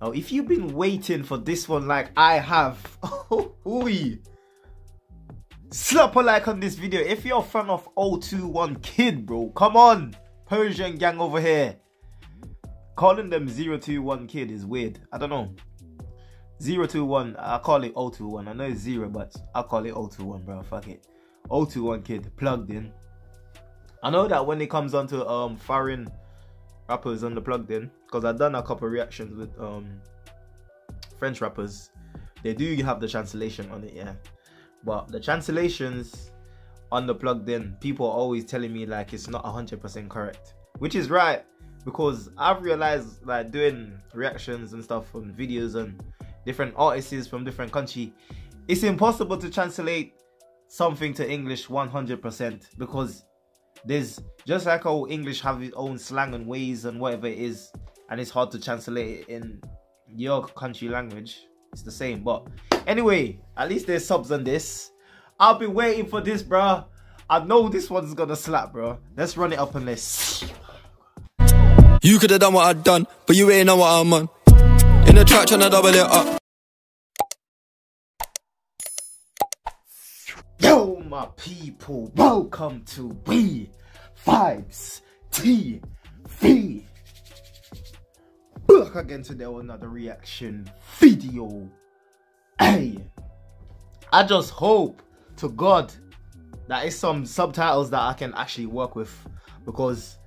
Now, if you've been waiting for this one like I have, oh, ooh, slap a like on this video. If you're a fan of 021 Kid, bro, come on. Persian gang over here. Calling them 021 Kid is weird. I don't know. 021, I call it 021. I know it's zero, but I call it 021, bro. Fuck it. 021 Kid, plugged in. I know that when it comes onto um foreign rappers on the in, because I've done a couple reactions with um French rappers, they do have the translation on it, yeah. But the translations on the plugged in, people are always telling me like it's not 100% correct, which is right because I've realized like doing reactions and stuff on videos and different artists from different country, it's impossible to translate something to English 100% because there's just like how English have its own slang and ways and whatever it is, and it's hard to translate it in your country language. It's the same, but anyway, at least there's subs on this. I'll be waiting for this, bro. I know this one's gonna slap, bro. Let's run it up and let's. You could have done what I'd done, but you ain't know what I'm on. In the track, trying to double it up. Yo, my people, welcome to We Vybz TV. Back again today with another reaction video. Hey, I just hope to God that it's some subtitles that I can actually work with because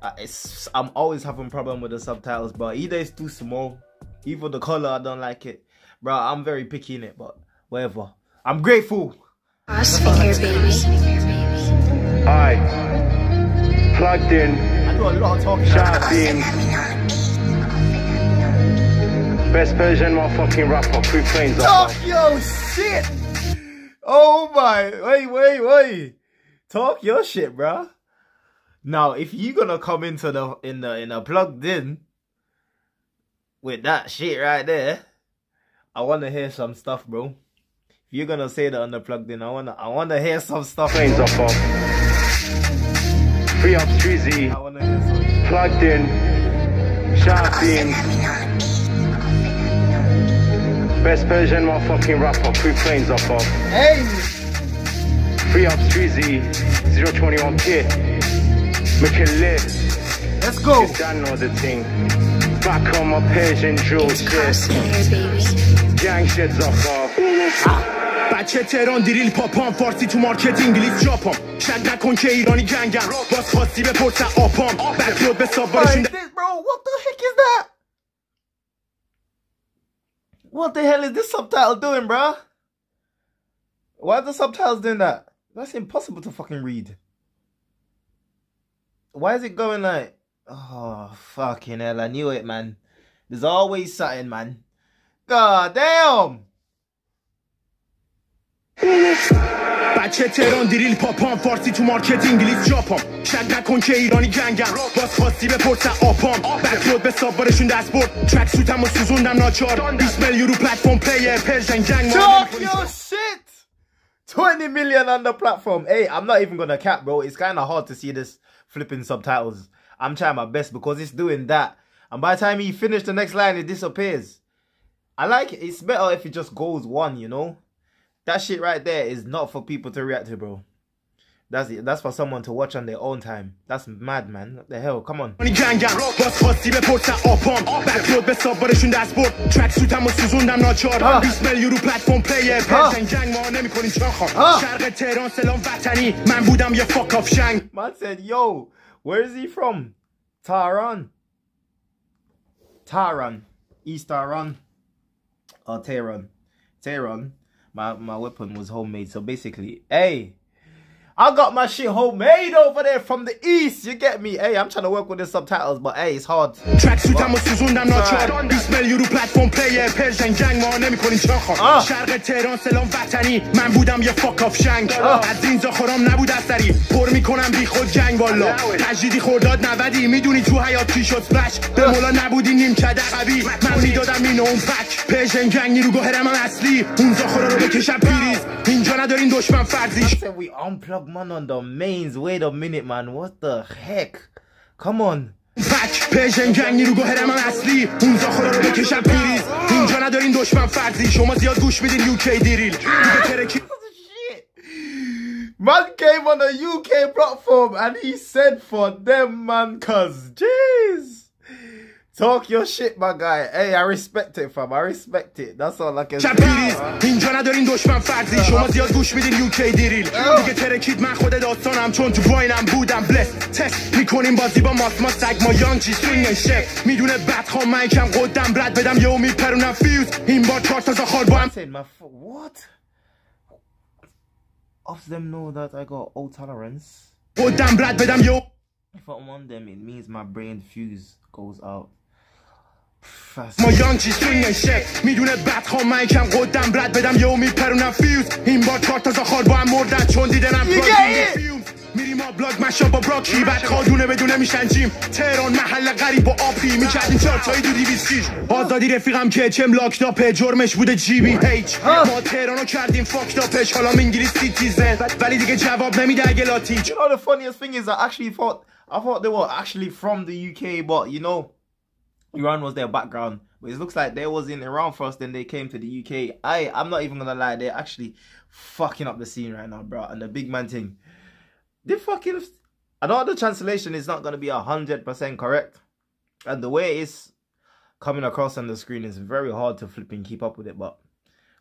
uh, it's I'm always having problem with the subtitles, but either it's too small, either the color I don't like it, bro. I'm very picky in it, but whatever. I'm grateful. Crossfinger, baby. Alright. Plugged in. I do a lot of talking. Shout beam. Best Persian motherfucking rapper. Crew planes Talk up. your shit. Oh my, wait, wait, wait. Talk your shit, bruh. Now, if you gonna come into the in the in a plugged in with that shit right there, I wanna hear some stuff, bro. If you're gonna say that on the plugged in, I wanna I wanna hear some stuff. Planes up up. Free up Streezy. I wanna hear some. Plugged in. Shout beam. Best Persian motherfucking rapper. Crew planes up up. Hey, Free up Streezy. 021 kid. Make it lit. let's go. Dan know the thing. Back on my Persian drill It's shit. Baby. Gang shit's up off. بچه تهران دیریل پاپام فارسی تو مارکت انگلیس جاپام شک نکن که ایرانی جنگم باز خواستی بپرس آپام بکلود به What سابارشون is this, bro? What the heck is that? What the hell is this subtitle doing, bro? Why are the subtitles doing that? That's impossible to fucking read. Why is it going like, oh, fucking hell, I knew it, man. There's always something, man. God damn! بچه تهران دیریل پاپام فارسی تو مارکت انگلیس جاپام شک نکن که ایرانی جنگم باز خواستی بپرس آپام بکلود به سابارشون دست برد ترک سوتم و سوزوندم ناچار 20 میلیون رو پلتفرم پلیر پرژن جنگ ما Talk your shit! 20 million on the platform. Hey, I'm not even gonna cap, bro. It's kind of hard to see this flipping subtitles. I'm trying my best because it's doing that. And by the time he finish the next line, it disappears. I like it. It's better if it just goes one, you know? That shit right there is not for people to react to, bro. That's it. That's for someone to watch on their own time. That's mad, man. What the hell? Come on. Man said, yo, where is he from? Tehran. Tehran. East Tehran. Or Tehran. Tehran. My, my weapon was homemade. So basically, hey, I got my shit homemade over there from the east. You get me? Hey, I'm trying to work with the subtitles, but hey, it's hard. ترک سوتم و سوزوندم ناچار 20 میلیون رو پلتفرم پلیر پرژن جنگ ما نمی‌کنیم چاخار آه. شرق تهران سلام وطنی من بودم یه فاک آف شنگ. از این زاخرام نبود اثری پر می‌کنم بی خود جنگ والا تجدیدی خورداد نودی می‌دونی تو حیات چی شد سپلش به مولا نبودی نیم کده قوی من می‌دادم اینو اون پک پرژن جنگ نیرو اصلی اون زاخرا رو بکشم پیریز اینجا ندارین دشمن we unplug man on the mains. Wait a minute, man. What the heck? Come on. پک پژن جنگ نیرو گوهرم هم اصلی اون خدا رو بکشم پیریز اینجا ندارین دشمن فرضی شما زیاد گوش میدین یوکی دیریل دیگه ترکی Shit. Man came on a UK platform and he said for them, man, cuz. Jeez. Talk your shit, my guy. Hey, I respect it, fam. I respect it. That's all I can شب say. پیریز اینجا ندارین دشمن فرضی شما زیاد گوش میدین یوکی دیریل دیگه ترکید من خود داستانم چون تو واینم بودم بلس تست میکنیم بازی با ماس ما سگ ما یانگچی سوینگ شف میدونه بد خوام من کم قدم رد بدم یهو میپرونم فیوز این بار چهار تا زاخار با هم Saying my fo- what? Of them know that I got O tolerance. قدم رد بدم یهو If I'm on them, it means my brain fuse goes out. ما یانگچی سوینگ شف می‌دونه بد خوام من کم قدم رد بدم یهو میپرونم فیوز این بار چهار تا زاخار با هم مردن چون دیدنم. میریم ما بلاگ مشا با براکی بعد خادونه بدونه میشن جیم. تهران محل غریب با آپی می‌کردیم چهار تایی دو دیویسکیش آزادی رفیقم که چم لاکتاپه جرمش بوده جی بی هیچ. ما تهرانو کردیم فاکتاپش حالا انگلیس سیتیزن ولی دیگه جواب نمیده اگه لاتیچ. You know the funniest thing is I actually thought I thought they were actually from the UK, but you know, Iran was their background. But it looks like they was in Iran first, then they came to the UK. I I'm not even gonna lie, they're actually fucking up the scene right now, bro. And the big man thing, they fucking. I know the translation is not gonna be a hundred percent correct, and the way it's coming across on the screen is very hard to flip and keep up with it, but.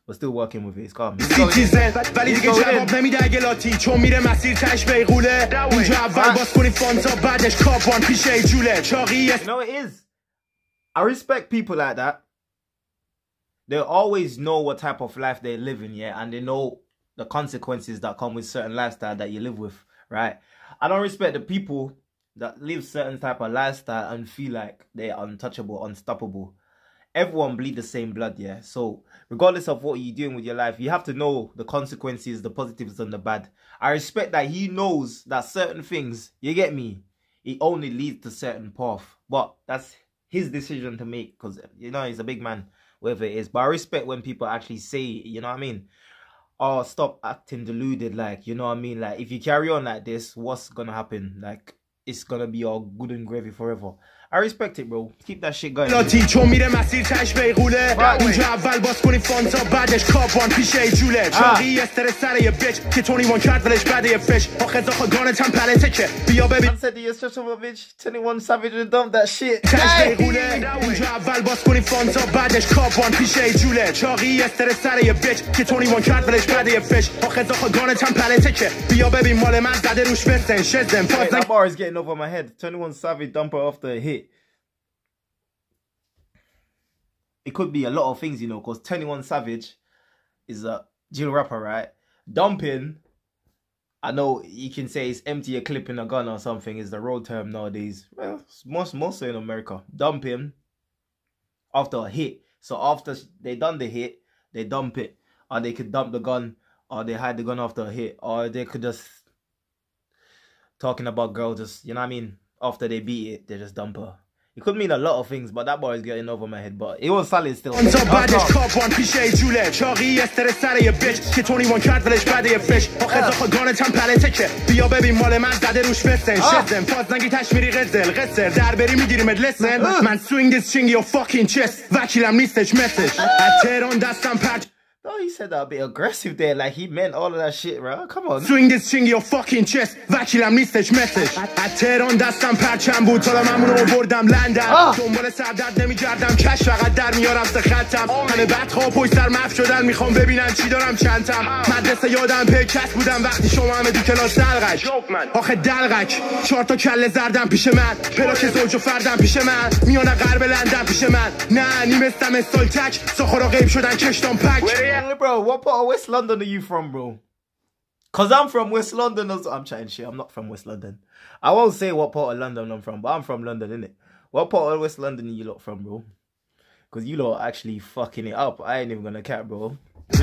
We're still working with it. It's calm. It's going in. سیتیزن ولی He's دیگه going جواب in. نمیده اگه لاتی چون میره مسیر تش بیغوله اونجا اول باز کنی فانتا بعدش کاپان پیش ایجوله چاقی You know it is. I respect people like that. They always know what type of life they're living, yeah, and they know the consequences that come with certain lifestyle that you live with, right? I don't respect the people that live certain type of lifestyle and feel like they're untouchable, unstoppable. Everyone bleed the same blood, yeah. So regardless of what you're doing with your life, you have to know the consequences, the positives and the bad. I respect that he knows that certain things, you get me, it only leads to certain path. But that's his decision to make because you know he's a big man, whatever it is. But I respect when people actually say, you know what I mean? Oh, stop acting deluded, like you know what I mean? Like if you carry on like this, what's gonna happen? Like it's gonna be all good and gravy forever. I respect it, bro. Keep that shit going. لاتی چون میره مسیر تش بیغوله اونجا اول باز کنی فانتا بعدش کاپان پیش ایجوله چاقی استرس سر یه بچ که تونی وان کرد ولش بده یه فش آخه زاخا گانت هم پلته که بیا ببین Man said the Yosefovich 21 Savage and dump that shit. تش بیغوله اونجا اول باز کنی فانتا بعدش کاپان پیش ایجوله چاقی استرس سر یه بچ که تونی وان کرد ولش بده یه فش آخه زاخا گانت هم پلته که بیا ببین مال من زده روش بسن شزم Wait, فازن getting over my head. 21 Savage dumper after a hit. It could be a lot of things, you know, because 21 Savage is a drill rapper, right? Dumping, I know you can say it's empty a clip in a gun or something is the road term nowadays. Well, most mostly in America. Dumping after a hit. So after they done the hit, they dump it. Or they could dump the gun, or they hide the gun after a hit, or they could just talking about girls just you know what I mean? After they beat it they just dump her. It could mean a lot of things but that boy is getting over my head but it was solid still. فانتا بعدش That's all. کاپان پیش ایجوله چاقی استرس سر یه بچ که تونی وان کرد ولش بده یه فش آخه زاخا گانت هم پلته که بیا ببین مال من زده روش بسن شزم فاز نگی تشمیری قزل قصر در بری میگیریمت لسن من سوینگ دیس چینگ یو فاکین چست وکیلم نیستش مسش از تهران دستم پرچ oh he said that a bit aggressive there like he meant all of that shit bro come on. سوینگ دیس چینگ یو فاکین چست وکیلم نیستش مسش از تهران دستم پرچم بود حالا ممنون رو بردم لندن دنبال سردرد نمیگردم. کش فقط در میارم سه خطم. همه بد خواب پشت سر مف شدن. می‌خوام ببینن چی دارم چندتم. مدرسه یادم پیکس بودم. وقتی شما همه تو کلاس دلغک آخه دلغک چهار تا کله زردم پیش من. پلاک زوج و فردم پیش من. میانه غرب لندن پیش من. نه نیمستم استال تک ساخورا غیب شدن کشتام پک. Bro what part of West London are you from bro? Cause I'm from West London as I'm chatting shit I'm not from West London. I won't say what part of London I'm from but I'm from London innit? What part of West London are you lot from bro? Cause you lot are actually fucking it up. I ain't even gonna cap bro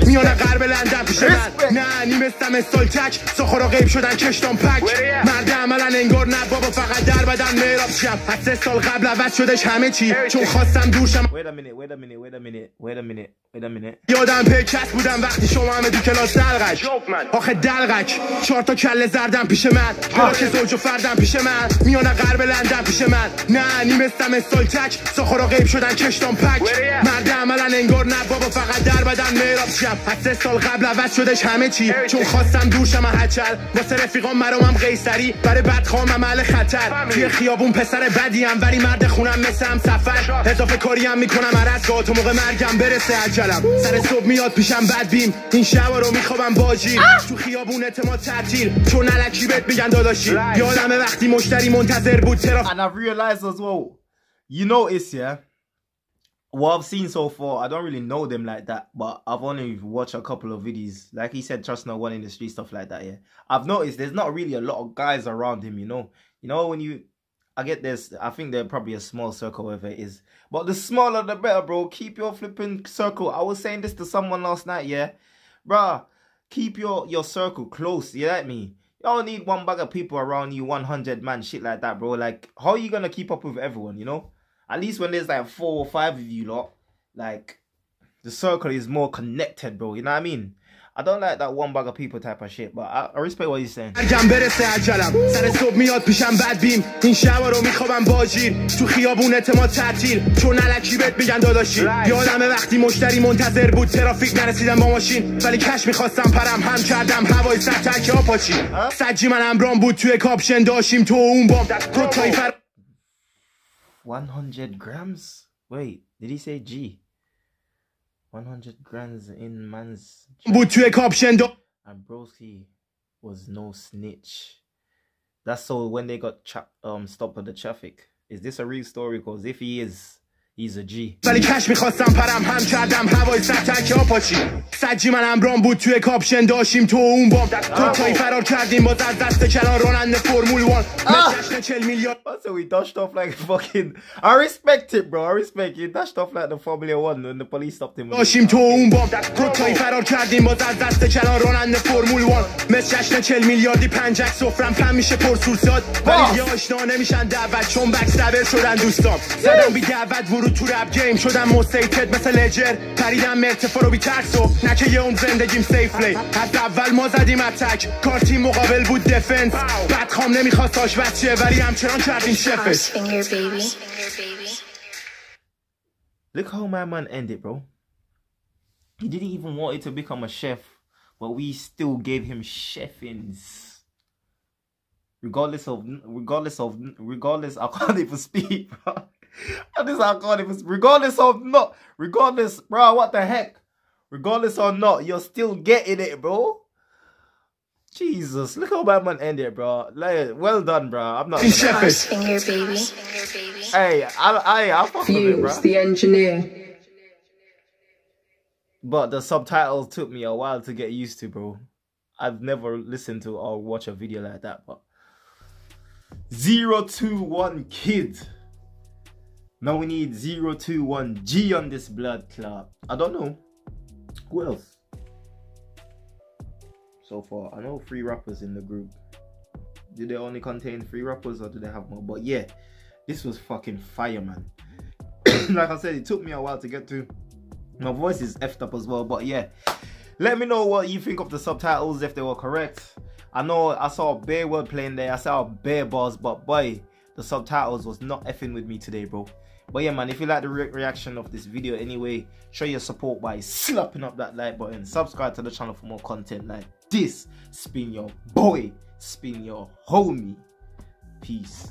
میان غرب لندن پیش من. نه نیمستم استالتک سخورا غیب شدن کشتم پک. مرد عملا انگار نه بابا فقط در بدن میراب شم از سه سال قبل عوض شدش همه چی. چون خواستم دوشم Wait a minute, wait a minute, wait a minute, wait a minute, wait a minute. یادم پیکس بودم وقتی شما همه تو کلاس دلغک آخه دلغک چهار تا کله زردم پیش من. کلاس زوج و فردم پیش من. میان غرب لندن پیش من. نه نیمستم استالتک سخورا غیب شدن کشتم پک. مرد عملا انگار نه بابا فقط بدن میراب شم از سه سال قبل عوض شدش همه چی. چون خواستم دوشم از هچل واسه رفیقام مرامم قیصری. برای بدخوام عمل خطر. توی خیابون پسر بدیم. ولی مرد خونم مثل هم سفر. اضافه کاری هم می‌کنم عرض تا موقع مرگم برسه عجلم. سر صبح میاد پیشم بد بیم این شبا رو میخوابم باجی تو خیابون اعتماد تعطیل چون علکی بهت میگن داداشی. یادمه وقتی مشتری منتظر بود. چرا And I've realized as well, you notice, yeah, what I've seen so far, I don't really know them like that, but I've only watched a couple of videos. Like he said, trust no one in the street, stuff like that, yeah. I've noticed there's not really a lot of guys around him, you know. You know, when you, I get this, I think they're probably a small circle, whatever it is. But the smaller the better, bro. Keep your flipping circle. I was saying this to someone last night, yeah. Bruh, keep your, your circle close, you like me? You don't need one bag of people around you, 100 man, shit like that, bro. Like, how are you gonna keep up with everyone, you know? At least when there's like four or five of you lot, like, the circle is more connected, bro. You know what I mean? I don't like that one bag of people type of shit, but I, I respect what he's saying. مرگم برسه عجلم سر صبح میاد پیشم بد بیم این شبا رو میخوابم باجیر تو خیابون اعتماد تعطیل چون علکی بهت میگن داداشی یادمه وقتی مشتری منتظر بود ترافیک نرسیدم با ماشین ولی کش می‌خواستم پرم هم کردم هوای سر تک آپاچی سجی من امرام بود توی کاپشن داشتیم تو اون بام تو تایی فر 100 grams? Wait, did he say G? 100 grams in man's. Would you option? And Broski was no snitch. That's so when they got um stopped at the traffic. Is this a real story? Because if he is, he's a G. ولی کش می‌خواستم پرم هم کردم هوای سر تک آپاچی سجی من امرام بود توی کاپشن داشتیم تو اون بام تو تایی فرار کردیم باز از دست کلان راننده فرمول وان جشن 40 میلیارد So we dashed off like fucking. I respect it, bro. I respect it. Dashed off like the Formula One when the police stopped him. داشتیم تو اون بام تو تایی فرار کردیم باز از دست کلان راننده فرمول وان مثل جشن 40 میلیاردی پنجک سفرم کم میشه پرسورساد ولی یه آشنا نمیشن دعوت چون بک سبر شدن دوستام زدم بی دعوت ورود تو رپ گیم شدم موسیتد مثل لجر پریدم مرتفا رو بی ترس و نه که یه اون زندگیم سیف لی از اول ما زدیم اتک کارتی مقابل بود دفنس بعد خام نمیخواست آشپز شه ولی همچنان کردیم Cross شفش finger baby. Look how my man ended, bro. He didn't even want it to become a chef, but we still gave him chefings. Regardless of, regardless of, regardless, I can't even speak, bro. And this I can't even, regardless of not, regardless, bro, what the heck? Regardless or not, you're still getting it, bro. Jesus, look how bad man ended, bro. Like, well done, bro. I'm not. He's gonna- finger baby. Hey, I, I, I fuck with it, bro. Fumez, the engineer. But the subtitles took me a while to get used to, bro. I've never listened to or watch a video like that, but zero two one kid. Now we need zero two one G on this blood clot. I don't know who else. So far, I know three rappers in the group. Do they only contain three rappers or do they have more? But yeah, this was fucking fire, man. like I said, it took me a while to get to. My voice is effed up as well, but yeah. Let me know what you think of the subtitles, if they were correct. I know I saw a bare word playing there, I saw bare bars, but boy, the subtitles was not effing with me today, bro. But yeah, man, if you like the re- reaction of this video anyway, show your support by slapping up that like button, subscribe to the channel for more content like this. Spin your boy, spin your homie. Peace.